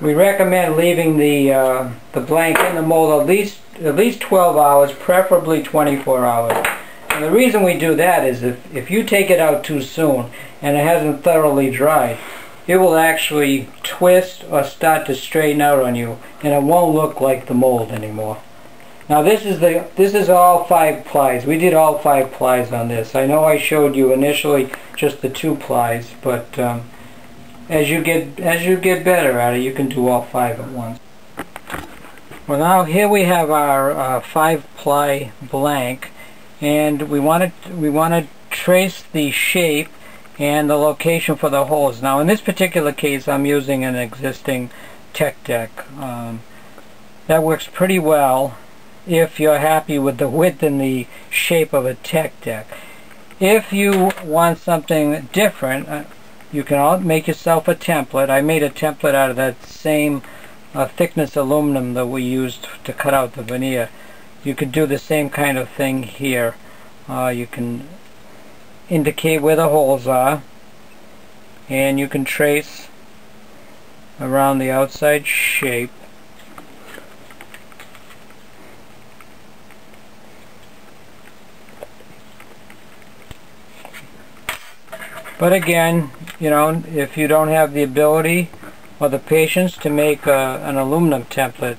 We recommend leaving the uh, the blank in the mold at least at least 12 hours, preferably 24 hours. And the reason we do that is if, if you take it out too soon and it hasn't thoroughly dried, it will actually twist or start to straighten out on you and it won't look like the mold anymore. Now this is the this is all five plies. We did all five plies on this. I know I showed you initially just the two plies, but um, as you get as you get better at it, you can do all five at once. Well, now here we have our uh, five ply blank, and we want to we want to trace the shape and the location for the holes. Now, in this particular case, I'm using an existing tech deck. Um, that works pretty well if you're happy with the width and the shape of a tech deck. If you want something different, uh, you can make yourself a template. I made a template out of that same uh, thickness aluminum that we used to cut out the veneer. You could do the same kind of thing here. Uh, you can indicate where the holes are and you can trace around the outside shape But again, you know, if you don't have the ability or the patience to make uh, an aluminum template,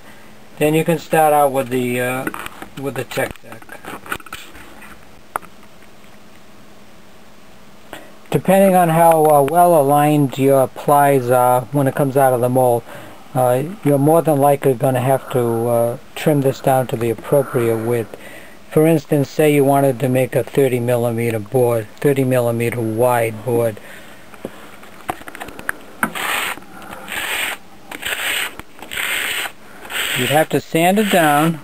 then you can start out with the uh, with the tech deck. Depending on how uh, well aligned your plies are when it comes out of the mold, uh, you're more than likely going to have to uh, trim this down to the appropriate width. For instance, say you wanted to make a 30 millimeter board, 30 millimeter wide board. You'd have to sand it down.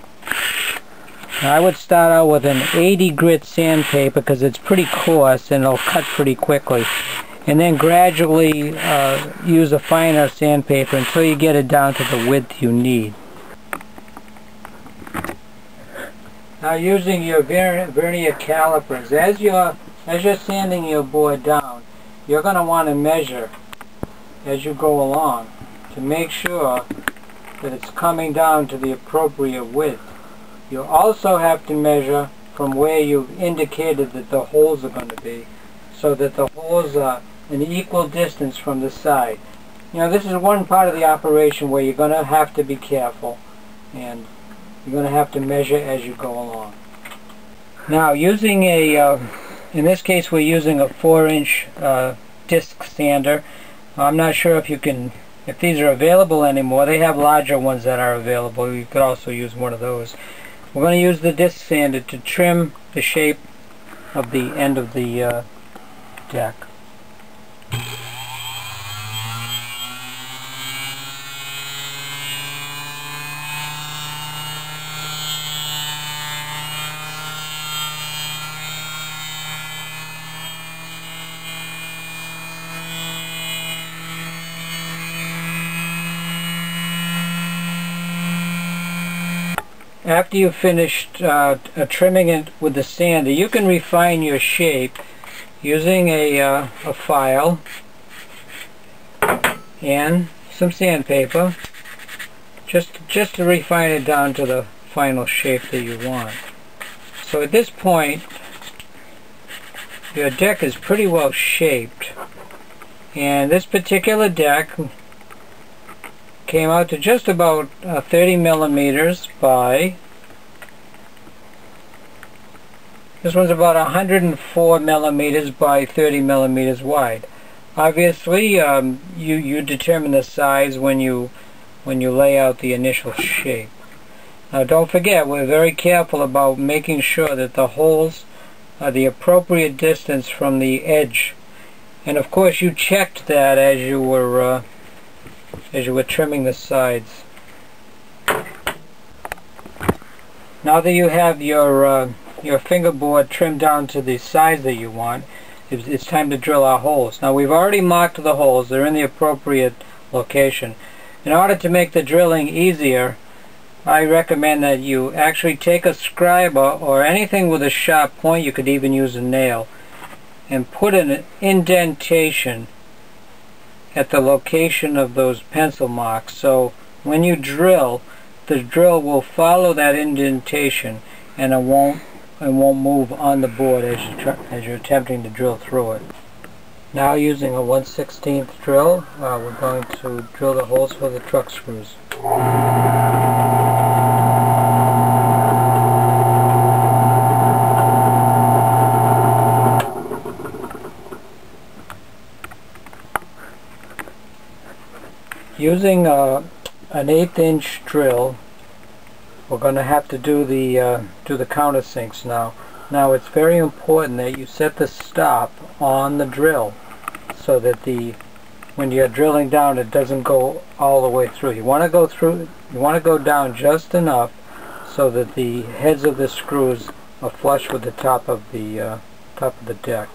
I would start out with an 80 grit sandpaper because it's pretty coarse and it'll cut pretty quickly. And then gradually uh, use a finer sandpaper until you get it down to the width you need. Now using your vernier calipers, as you're, as you're sanding your board down, you're going to want to measure as you go along to make sure that it's coming down to the appropriate width. You also have to measure from where you've indicated that the holes are going to be so that the holes are an equal distance from the side. You know, this is one part of the operation where you're going to have to be careful and you're going to have to measure as you go along. Now using a, uh, in this case we're using a 4 inch uh, disc sander. I'm not sure if you can, if these are available anymore. They have larger ones that are available. You could also use one of those. We're going to use the disc sander to trim the shape of the end of the uh, deck. After you've finished uh, uh, trimming it with the sander, you can refine your shape using a, uh, a file and some sandpaper just, just to refine it down to the final shape that you want. So at this point, your deck is pretty well shaped. And this particular deck came out to just about uh, 30 millimeters by this one's about 104 millimeters by 30 millimeters wide. Obviously um, you you determine the size when you when you lay out the initial shape. Now don't forget we're very careful about making sure that the holes are the appropriate distance from the edge. And of course you checked that as you were uh, as you were trimming the sides. Now that you have your uh, your fingerboard trimmed down to the size that you want, it's, it's time to drill our holes. Now we've already marked the holes, they're in the appropriate location. In order to make the drilling easier, I recommend that you actually take a scriber or anything with a sharp point, you could even use a nail, and put an indentation at the location of those pencil marks. So when you drill, the drill will follow that indentation and it won't it won't move on the board as you as you're attempting to drill through it. Now using a 1 16th drill, uh, we're going to drill the holes for the truck screws. Using uh, an eighth inch drill, we're going to have to do the uh, do the countersinks now. Now it's very important that you set the stop on the drill so that the when you're drilling down it doesn't go all the way through. You want to go through you want to go down just enough so that the heads of the screws are flush with the top of the uh, top of the deck.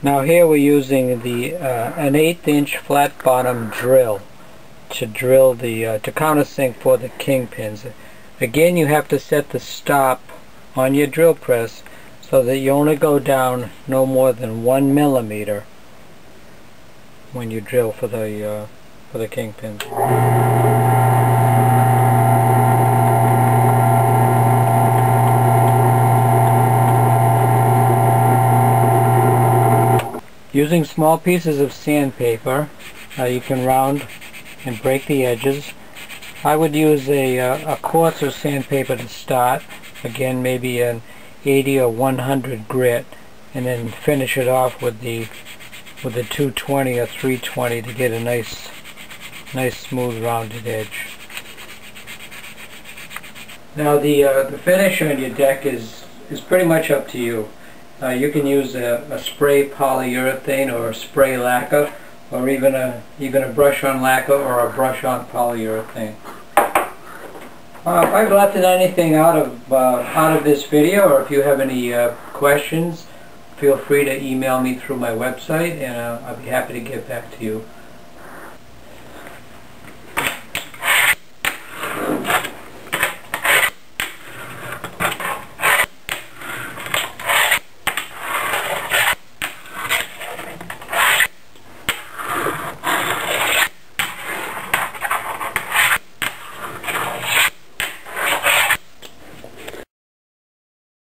Now here we're using the uh, an eighth inch flat bottom drill to drill the uh, to countersink for the kingpins. Again you have to set the stop on your drill press so that you only go down no more than one millimeter when you drill for the uh, for the kingpins. Using small pieces of sandpaper, uh, you can round and break the edges. I would use a, uh, a coarser sandpaper to start, again maybe an 80 or 100 grit, and then finish it off with the with the 220 or 320 to get a nice nice smooth rounded edge. Now the uh, the finish on your deck is is pretty much up to you. Uh, you can use a, a, spray polyurethane or a spray lacquer or even a even a brush on lacquer or a brush on polyurethane. Uh, if I've left anything out of uh, out of this video or if you have any uh, questions feel free to email me through my website and uh, I'll be happy to get back to you.